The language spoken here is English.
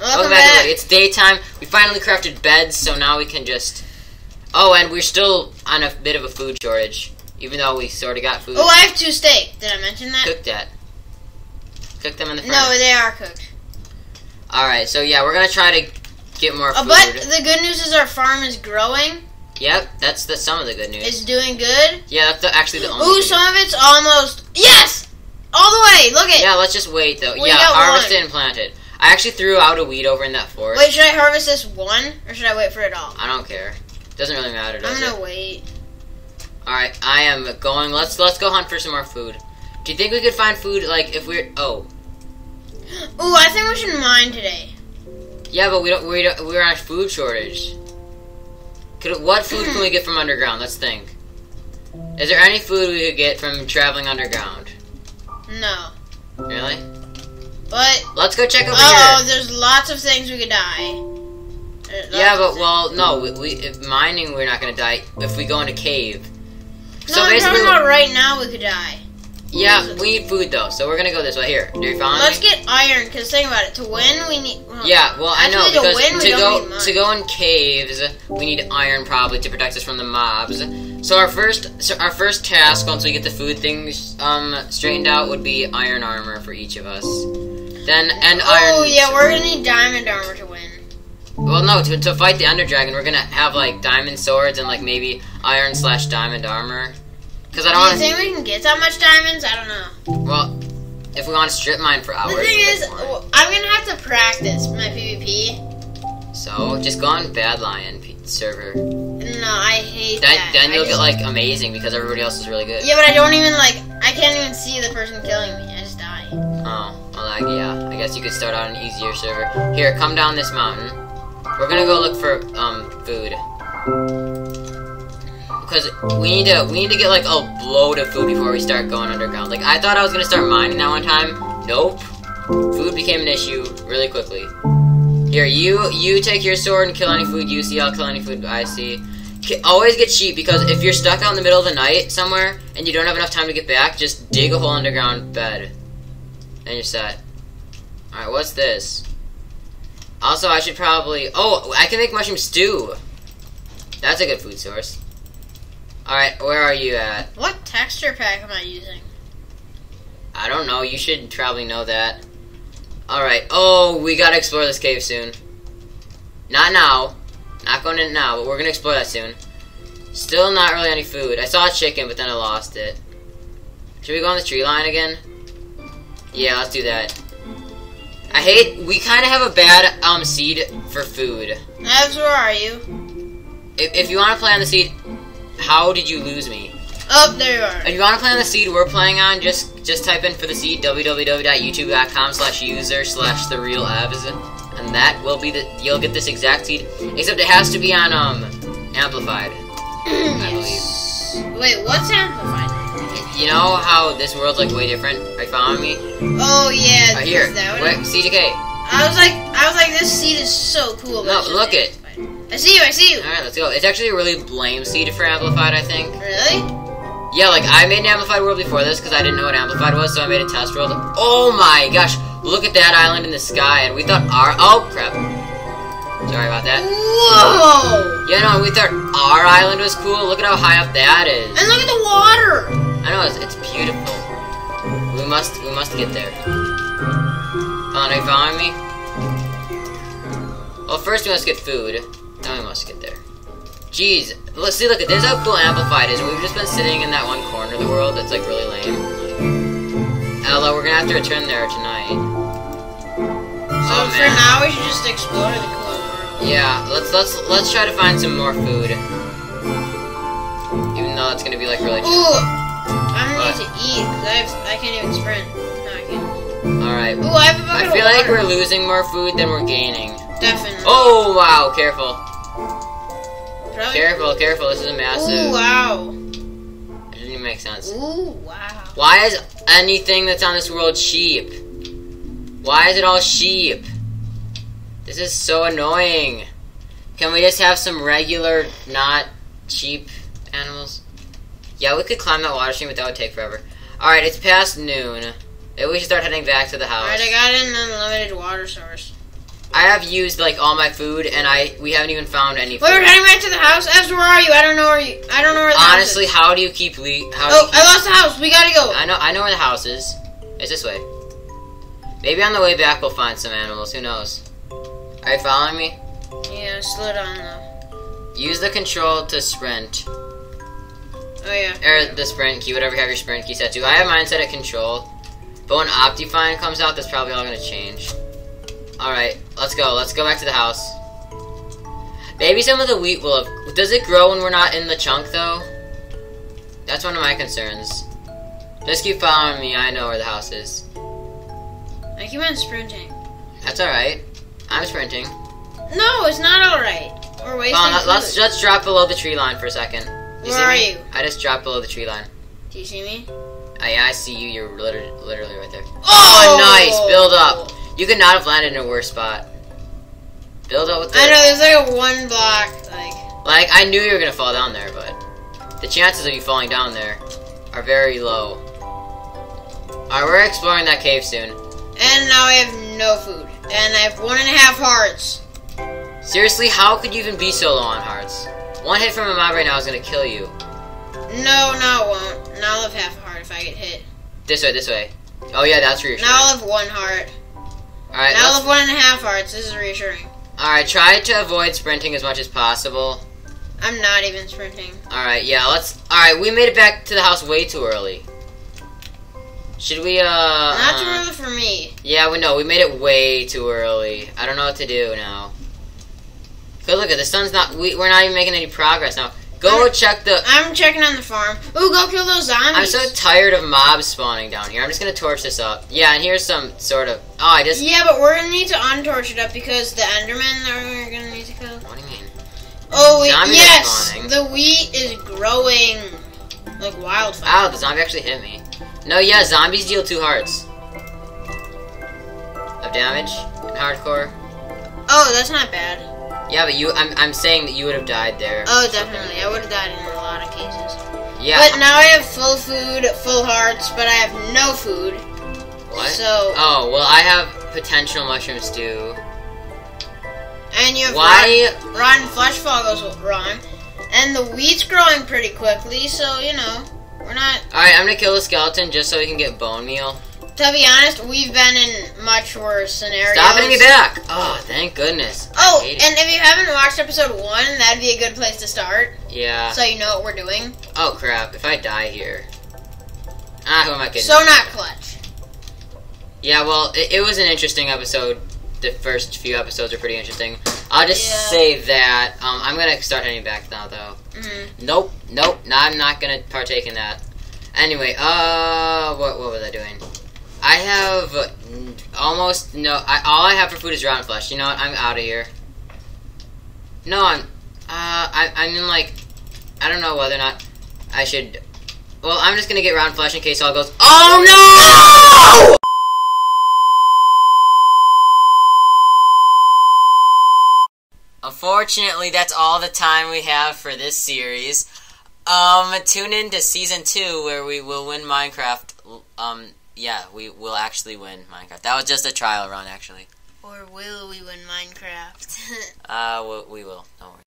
welcome back. Back. It's daytime. We finally crafted beds, so now we can just. Oh, and we're still on a bit of a food shortage, even though we sort of got food. Oh, I have two steak. Did I mention that? Cooked that. Cook them in the furnace. No, they are cooked. All right, so yeah, we're gonna try to get more Uh, food. but the good news is our farm is growing. Yep, that's the some of the good news. It's doing good. yeah, that's the, actually the only. Ooh, some of it's almost yes, all the way. Look at. Yeah, let's just wait though. We yeah, got harvest one. it and plant it. I actually threw out a weed over in that forest. Wait, should I harvest this one or should I wait for it all? I don't care. Doesn't really matter, I'm gonna it? wait. All right, I am going. Let's let's go hunt for some more food. Do you think we could find food like if we're oh Ooh, I think we should mine today. yeah, but we don't we don't we're on a food shortage. Could what food can we get from underground? Let's think. Is there any food we could get from traveling underground? No, Really? But Let's go check over oh, here. there's lots of things we could die. Yeah, but well, no, we, we if mining we're not gonna die if we go in a cave. things. So I'm basically, talking about right now we could die. yeah, we need food though, so we're gonna go this way. Here, do you follow Let's me? get iron, cause think about it. To win, we need. well, Yeah, well, I know Actually, to because win, to go to go in caves, we need iron probably to protect us from the mobs. So our first so our first task once we get the food things um straightened out would be iron armor for each of us. Then and iron. Oh yeah, we're gonna need diamond armor to win. Well, no, to, to fight the Ender Dragon, we're gonna have like diamond swords and like maybe iron slash diamond armor. Because I don't. don't you think we can get that much diamonds? I don't know. Well, if we want to strip mine for hours. The thing is, I'm gonna have to practice my PvP. so just go on Badlion server. No, I hate Then, that. then you'll just- get like amazing because everybody else is really good. Yeah, but I don't even like. I can't even see the person killing me. I yeah. I guess you could start out on an easier server. Here, come down this mountain. We're gonna go look for um food. Because we need to we need to get like a load of food before we start going underground. Like I thought I was gonna start mining that one time. Nope. Food became an issue really quickly. Here, you you take your sword and kill any food you see. I'll kill any food I see. Always get sheep because if you're stuck out in the middle of the night somewhere and you don't have enough time to get back, just dig a hole underground bed. And you're set. Alright, what's this? Also, I should probably... Oh, I can make mushroom stew. That's a good food source. Alright, where are you at? What texture pack am I using? I don't know. You should probably know that. Alright. Oh, we gotta explore this cave soon. Not now. Not going in now, but we're gonna explore that soon. Still not really any food. I saw a chicken, but then I lost it. Should we go on the tree line again? Yeah, let's do that. I hate... We kind of have a bad um seed for food. Abs, where are you? If, if you want to play on the seed... How did you lose me? Oh, there you are. If you want to play on the seed we're playing on, just just type in for the seed www.youtube.com slash user slash the real and that will be the you'll get this exact seed. Except it has to be on um amplified. I believe. Wait, what's amplified? You know how this world's like way different. Are you following me? Oh yeah, Right here. is that what Wait, it- CDK. I was like, I was like, this seed is so cool. No, look it. amplified. I see you. I see you. All right, let's go. It's actually a really lame seed for amplified, I think. Really? Yeah, like I made an amplified world before this because I didn't know what amplified was, so I made a test world. Oh my gosh, look at that island in the sky, and we thought our oh crap. Sorry about that. Whoa! Yeah, no, we thought our island was cool. Look at how high up that is. And look at the water. I know it's, it's beautiful. We must we must get there. On, are you following me? Well, first we must get food. Then we must get there. Jeez, let's see. Look at this. How cool amplified is. We've just been sitting in that one corner of the world that's like really lame. Although we're gonna have to return there tonight. So Oh, for man. now, we should just explore the cool world. Yeah, let's let's let's try to find some more food. Even though it's gonna be like really. Ooh, I'm gonna need to eat because I have, I can't even sprint. No, I can't. All right. Ooh, I have a I bucket feel of like we're losing more food than we're gaining. Definitely. Oh wow! Careful, Probably- careful, careful! This is a massive. Ooh, wow. It doesn't even make sense. Ooh, wow. Why is anything that's on this world sheep? Why is it all sheep? This is so annoying. Can we just have some regular, not cheap animals? Yeah, we could climb that water stream, but that would take forever. Alright, it's past noon. Maybe we should start heading back to the house. Alright, I got an unlimited water source. I have used like all my food, and I we haven't even found any. Wait, we're heading back to the house. Esther, where are you? I don't know where you. I don't know where the Honestly, how do you keep le- how? is. do you Oh, I lost the house. We gotta go. I know I know where the house is. It's this way. Maybe on the way back we'll find some animals. Who knows? Are you following me? Yeah, slow down though. Use the control to sprint. Oh yeah. Or the sprint key, whatever you have your sprint key set to. I have mine set at control. But when Optifine comes out, that's probably all gonna change. Alright, let's go. Let's go back to the house. Maybe some of the wheat will have. Does it grow when we're not in the chunk, though? That's one of my concerns. Just keep following me. I know where the house is. I keep on sprinting. That's alright. I'm sprinting. No, it's not alright. We're wasting Come on, let- food. let's drop below the tree line for a second. You Where are you? I just dropped below the tree line. Do you see me? Oh, yeah, I see you. You're literally, literally right there. Oh, nice. Build up. You could not have landed in a worse spot. Build up with the. I know there's like a one block like. Like I knew you were gonna fall down there, but the chances of you falling down there are very low. Alright, we're exploring that cave soon. And now I have no food. And I have one and a half hearts. Seriously, how could you even be so low on hearts? One hit from a mob right now is gonna kill you. No, no, it won't. Now I'll have half a heart if I get hit. This way, this way. Oh yeah, that's reassuring. Now. I'll have one heart. Alright, Now I'll have one and a half hearts. This is reassuring. alright, try to avoid sprinting as much as possible. I'm not even sprinting. Alright, yeah, let's alright, we made it back to the house way too early. Should we uh Not too uh, early for me. Yeah, we know. We made it way too early. I don't know what to do now. Good look at the sun's not. We, we're not even making any progress now. Go check the. I'm checking on the farm. Ooh, go kill those zombies. I'm so tired of mobs spawning down here. I'm just gonna torch this up. Yeah, and here's some sort of. Oh, I just. yeah, but we're gonna need to untorch it up because the Endermen are gonna need to kill. What do you mean? Oh wait, Zombies yes, spawning. the wheat is growing like wildfire. Ow! The zombie actually hit me. No, yeah, zombies deal two hearts of damage in hardcore. Oh, that's not bad. Yeah, but you. I'm. I'm saying that you would have died there. Oh, definitely. I would have died in a lot of cases. Yeah. But now I have full food, full hearts, but I have no food. what? So, Oh well, I have potential mushroom stew. and you have Why? rotten, rotten flesh fall goes wrong, and the wheat's growing pretty quickly. So you know, we're not. Alright, I'm gonna kill the skeleton just so we can get bone meal. To be honest, we've been in much worse scenarios. Stop hitting me back! Oh, thank goodness. Oh, and if you haven't watched episode one, that'd be a good place to start, Yeah. so you know what we're doing. Oh crap, if I die here. Ah, who am I kidding? So not clutch. Yeah, well, it, it was an interesting episode. The first few episodes are pretty interesting. I'll just Yeah. say that. Um, I'm gonna start heading back now, though. hmm Nope, nope, no, I'm not gonna partake in that. Anyway, uh, what, what was I doing? I have almost no. I, all I have for food is rotten flesh. You know what? I'm out of here. No, I'm. Uh, I, I'm in like. I don't know whether or not I should. Well, I'm just gonna get rotten flesh in case all goes. Oh no! Unfortunately, that's all the time we have for this series. Um, tune in to season two where we will win Minecraft. Um, yeah, we will actually win Minecraft. That was just a trial run, actually. Or will we win Minecraft? uh, we, we will. Don't worry.